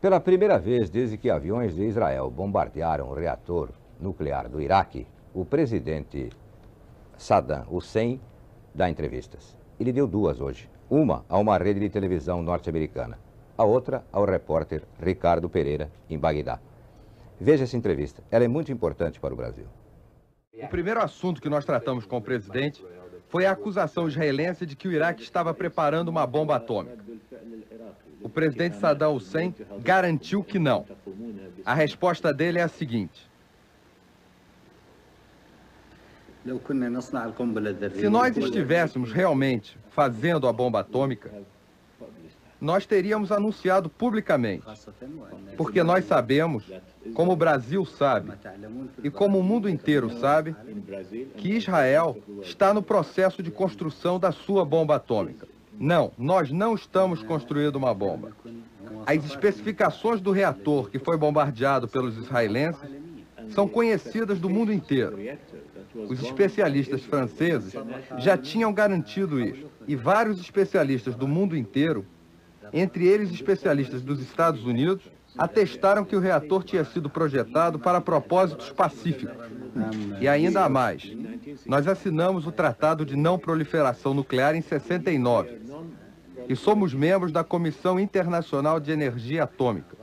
Pela primeira vez desde que aviões de Israel bombardearam o reator nuclear do Iraque, o presidente Saddam Hussein dá entrevistas. Ele deu duas hoje. Uma a uma rede de televisão norte-americana, a outra ao repórter Ricardo Pereira, em Bagdá. Veja essa entrevista, ela é muito importante para o Brasil. O primeiro assunto que nós tratamos com o presidente foi a acusação israelense de que o Iraque estava preparando uma bomba atômica. O presidente Saddam Hussein garantiu que não. A resposta dele é a seguinte: Se nós estivéssemos realmente fazendo a bomba atômica, nós teríamos anunciado publicamente. Porque nós sabemos, como o Brasil sabe, e como o mundo inteiro sabe, que Israel está no processo de construção da sua bomba atômica. Não, nós não estamos construindo uma bomba. As especificações do reator que foi bombardeado pelos israelenses são conhecidas do mundo inteiro. Os especialistas franceses já tinham garantido isso. E vários especialistas do mundo inteiro, entre eles especialistas dos Estados Unidos, atestaram que o reator tinha sido projetado para propósitos pacíficos. E ainda mais. Nós assinamos o Tratado de Não Proliferação Nuclear em 69 e somos membros da Comissão Internacional de Energia Atômica.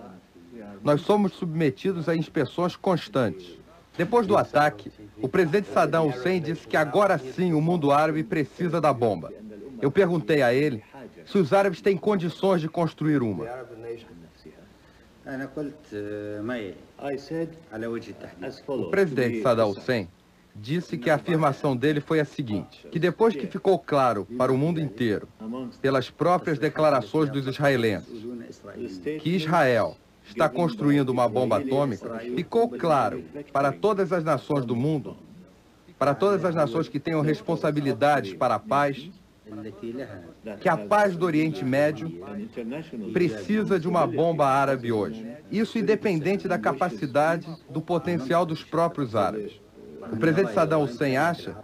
Nós somos submetidos a inspeções constantes. Depois do ataque, o presidente Saddam Hussein disse que agora sim o mundo árabe precisa da bomba. Eu perguntei a ele se os árabes têm condições de construir uma. O presidente Saddam Hussein disse que a afirmação dele foi a seguinte, que depois que ficou claro para o mundo inteiro, pelas próprias declarações dos israelenses, que Israel está construindo uma bomba atômica, ficou claro para todas as nações do mundo, para todas as nações que tenham responsabilidades para a paz, que a paz do Oriente Médio precisa de uma bomba árabe hoje. Isso independente da capacidade, do potencial dos próprios árabes. O presidente Saddam Hussein acha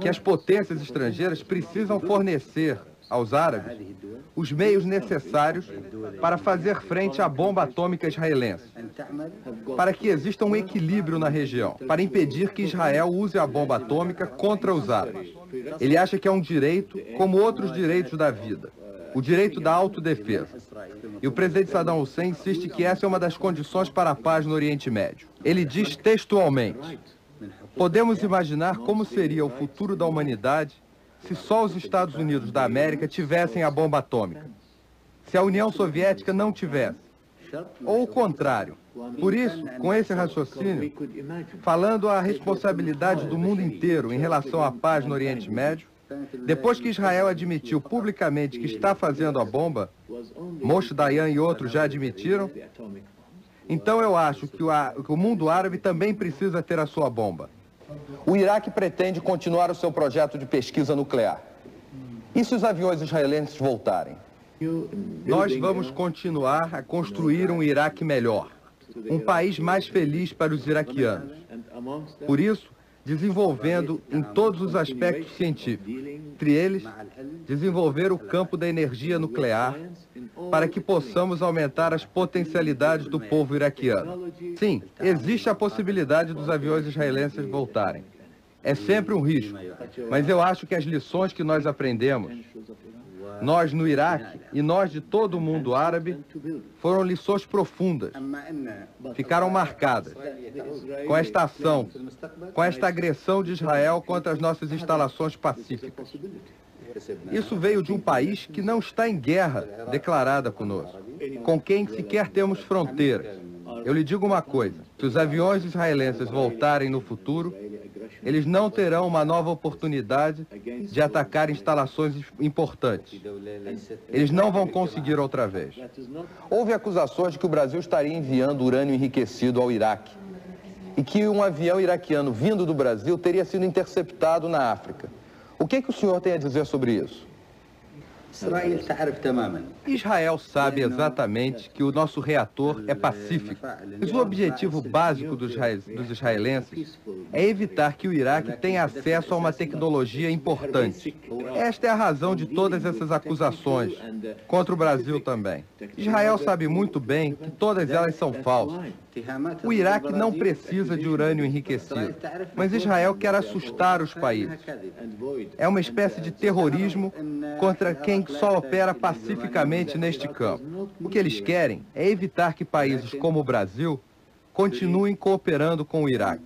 que as potências estrangeiras precisam fornecer aos árabes os meios necessários para fazer frente à bomba atômica israelense, para que exista um equilíbrio na região, para impedir que Israel use a bomba atômica contra os árabes. Ele acha que é um direito como outros direitos da vida, o direito da autodefesa. E o presidente Saddam Hussein insiste que essa é uma das condições para a paz no Oriente Médio. Ele diz textualmente: Podemos imaginar como seria o futuro da humanidade se só os Estados Unidos da América tivessem a bomba atômica. Se a União Soviética não tivesse. Ou o contrário. Por isso, com esse raciocínio, falando a responsabilidade do mundo inteiro em relação à paz no Oriente Médio, depois que Israel admitiu publicamente que está fazendo a bomba, Moshe Dayan e outros já admitiram, então eu acho que o, que o mundo árabe também precisa ter a sua bomba. O Iraque pretende continuar o seu projeto de pesquisa nuclear. E se os aviões israelenses voltarem? Nós vamos continuar a construir um Iraque melhor, um país mais feliz para os iraquianos. Por isso, desenvolvendo em todos os aspectos científicos, entre eles, desenvolver o campo da energia nuclear para que possamos aumentar as potencialidades do povo iraquiano. Sim, existe a possibilidade dos aviões israelenses voltarem. É sempre um risco, mas eu acho que as lições que nós aprendemos nós no Iraque e nós de todo o mundo árabe, foram lições profundas. Ficaram marcadas com esta ação, com esta agressão de Israel contra as nossas instalações pacíficas. Isso veio de um país que não está em guerra declarada conosco, com quem sequer temos fronteiras. Eu lhe digo uma coisa: se os aviões israelenses voltarem no futuro, eles não terão uma nova oportunidade de atacar instalações importantes. Eles não vão conseguir outra vez. Houve acusações de que o Brasil estaria enviando urânio enriquecido ao Iraque e que um avião iraquiano vindo do Brasil teria sido interceptado na África. O que, que o senhor tem a dizer sobre isso? Israel sabe exatamente que o nosso reator é pacífico, mas o objetivo básico dos, israelenses é evitar que o Iraque tenha acesso a uma tecnologia importante. Esta é a razão de todas essas acusações, contra o Brasil também. Israel sabe muito bem que todas elas são falsas. O Iraque não precisa de urânio enriquecido, mas Israel quer assustar os países. É uma espécie de terrorismo contra quem só opera pacificamente neste campo. O que eles querem é evitar que países como o Brasil continuem cooperando com o Iraque.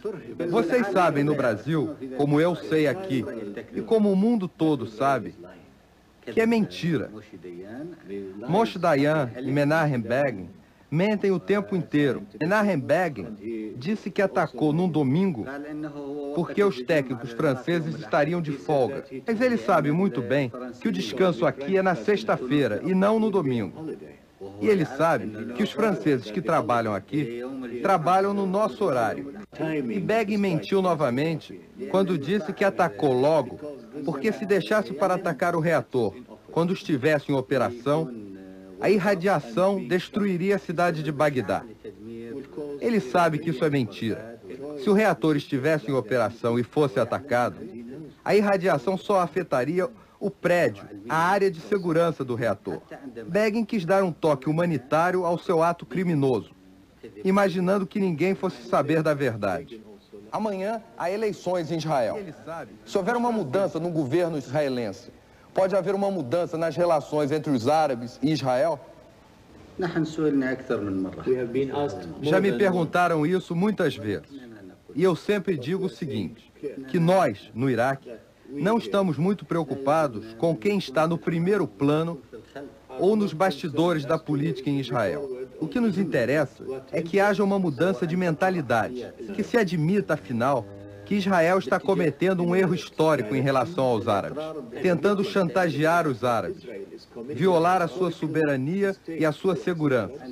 Vocês sabem no Brasil, como eu sei aqui, e como o mundo todo sabe, que é mentira. Moshe Dayan e Menachem Begin mentem o tempo inteiro. Menachem Begin disse que atacou num domingo porque os técnicos franceses estariam de folga. Mas ele sabe muito bem que o descanso aqui é na sexta-feira e não no domingo. E ele sabe que os franceses que trabalham aqui trabalham no nosso horário. E Begin mentiu novamente quando disse que atacou logo, porque se deixasse para atacar o reator quando estivesse em operação, a irradiação destruiria a cidade de Bagdá. Ele sabe que isso é mentira. Se o reator estivesse em operação e fosse atacado, a irradiação só afetaria o prédio, a área de segurança do reator. Begin quis dar um toque humanitário ao seu ato criminoso, imaginando que ninguém fosse saber da verdade. Amanhã há eleições em Israel. Se houver uma mudança no governo israelense, Pode haver uma mudança nas relações entre os árabes e Israel? Já me perguntaram isso muitas vezes. E eu sempre digo o seguinte, que nós, no Iraque, não estamos muito preocupados com quem está no primeiro plano ou nos bastidores da política em Israel. O que nos interessa é que haja uma mudança de mentalidade, que se admita, afinal, que Israel está cometendo um erro histórico em relação aos árabes, tentando chantagear os árabes, violar a sua soberania e a sua segurança.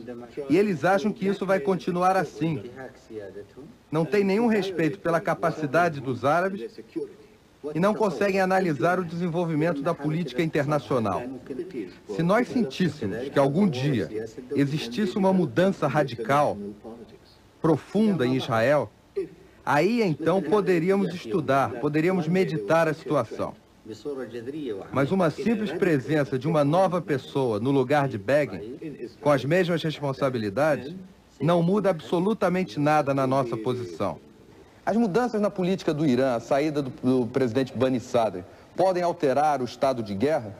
E eles acham que isso vai continuar assim. Não tem nenhum respeito pela capacidade dos árabes e não conseguem analisar o desenvolvimento da política internacional. Se nós sentíssemos que algum dia existisse uma mudança radical, profunda em Israel, Aí então poderíamos estudar, poderíamos meditar a situação. Mas uma simples presença de uma nova pessoa no lugar de Begin, com as mesmas responsabilidades, não muda absolutamente nada na nossa posição. As mudanças na política do Irã, a saída do, do presidente Bani Sadr, podem alterar o estado de guerra?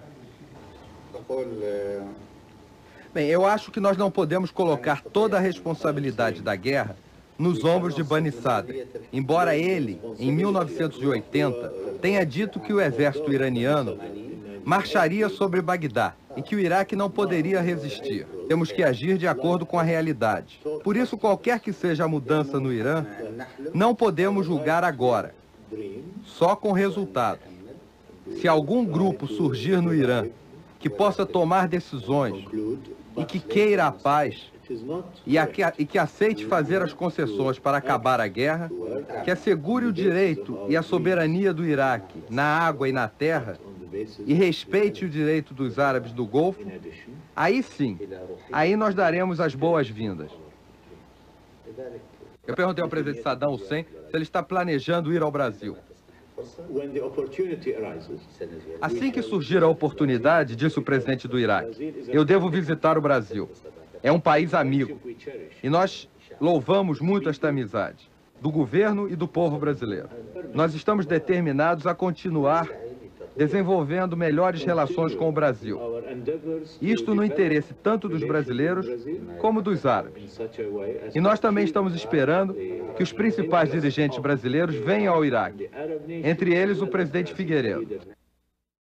Bem, eu acho que nós não podemos colocar toda a responsabilidade da guerra nos ombros de Bani Sadr. Embora ele, em 1980, tenha dito que o exército iraniano marcharia sobre Bagdá e que o Iraque não poderia resistir. Temos que agir de acordo com a realidade. Por isso, qualquer que seja a mudança no Irã, não podemos julgar agora, só com resultados. Se algum grupo surgir no Irã que possa tomar decisões e que queira a paz, e, a, e que aceite fazer as concessões para acabar a guerra, que assegure o direito e a soberania do Iraque na água e na terra, e respeite o direito dos árabes do Golfo, aí sim, aí nós daremos as boas-vindas. Eu perguntei ao presidente Saddam Hussein se ele está planejando ir ao Brasil. Assim que surgir a oportunidade, disse o presidente do Iraque, eu devo visitar o Brasil. É um país amigo. E nós louvamos muito esta amizade do governo e do povo brasileiro. Nós estamos determinados a continuar desenvolvendo melhores relações com o Brasil. Isto no interesse tanto dos brasileiros como dos árabes. E nós também estamos esperando que os principais dirigentes brasileiros venham ao Iraque, entre eles o presidente Figueiredo.